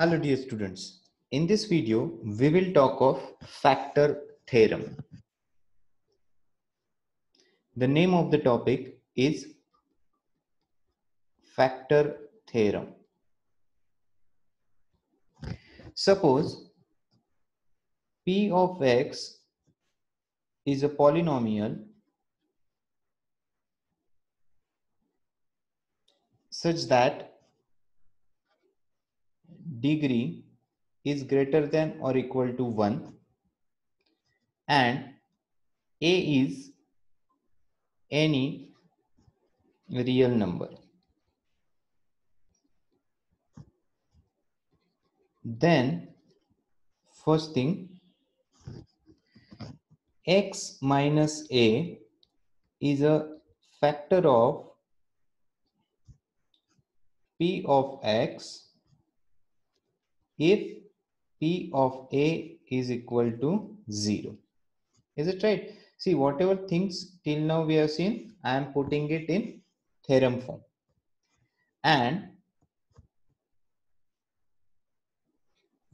Hello dear students. In this video, we will talk of factor theorem. The name of the topic is factor theorem. Suppose p of x is a polynomial such that degree is greater than or equal to 1 and a is any real number. Then first thing x minus a is a factor of p of x if p of a is equal to 0 is it right? See whatever things till now we have seen i am putting it in theorem form. And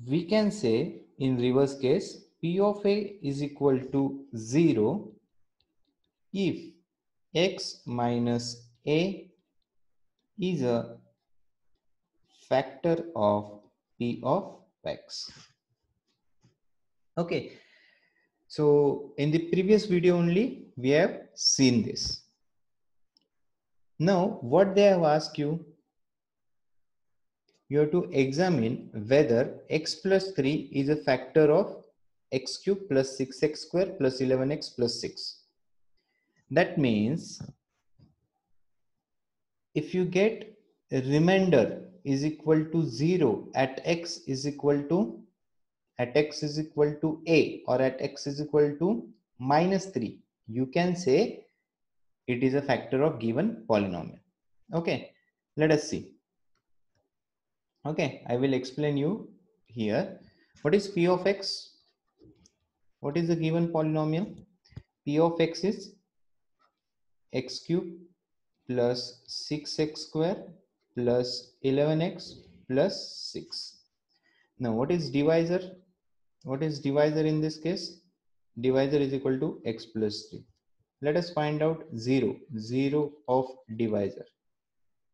we can say in reverse case p of a is equal to 0 if x minus a is a factor of p of x. Okay, so in the previous video only we have seen this. Now what they have asked you, you have to examine whether x plus 3 is a factor of x cube plus 6x square plus 11x plus 6. That means if you get a remainder is equal to 0 at x is equal to at x is equal to a or at x is equal to minus 3 you can say it is a factor of given polynomial. Okay let us see. Okay i will explain you here. What is p of x? What is the given polynomial? P of x is x cube plus 6x square plus 11x plus 6. Now what is divisor? What is divisor in this case? Divisor is equal to x plus 3. Let us find out 0, 0 of divisor.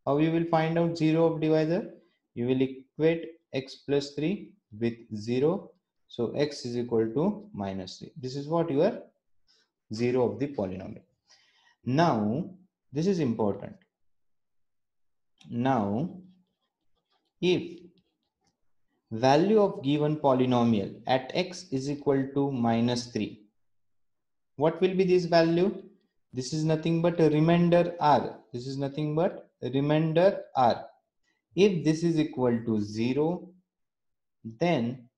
How you will find out 0 of divisor? You will equate x plus 3 with 0. So x is equal to minus 3. This is what your 0 of the polynomial. Now, this is important now, if value of given polynomial at x is equal to minus 3, what will be this value? This is nothing but a remainder r. This is nothing but a remainder r. If this is equal to 0, then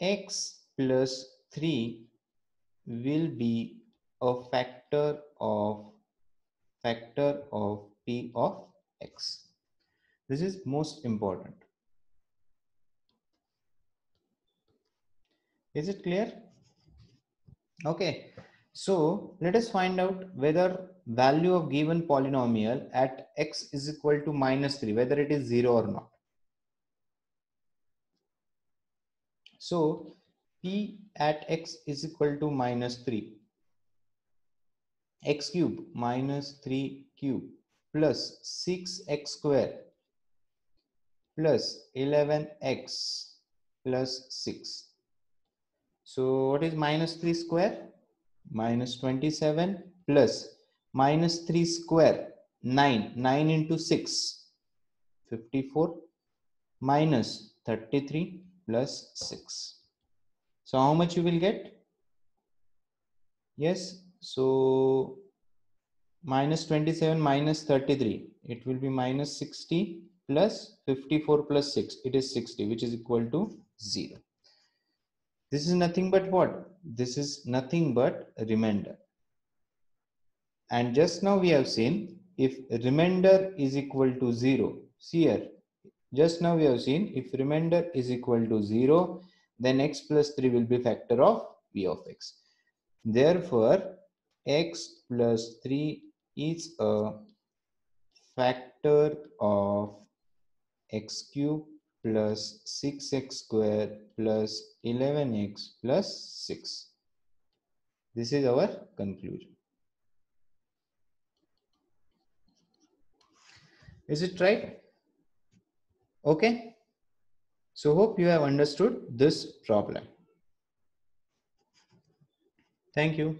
x plus 3 will be a factor of factor of p of x. This is most important. Is it clear? Okay. So let us find out whether value of given polynomial at x is equal to minus 3, whether it is 0 or not. So p at x is equal to minus 3. x cube minus 3 cube plus 6x square plus 11x plus 6. So what is minus 3 square? Minus 27 plus minus 3 square 9. 9 into 6 54 minus 33 plus 6. So how much you will get? Yes. So minus 27 minus 33 it will be minus 60 plus 54 plus 6 it is 60 which is equal to 0 this is nothing but what? This is nothing but remainder. And just now we have seen if remainder is equal to 0 see here just now we have seen if remainder is equal to 0 then x plus 3 will be factor of p of x. Therefore x plus 3 is a factor of x cube plus 6x square plus 11x plus 6. This is our conclusion. Is it right? Okay. So hope you have understood this problem. Thank you.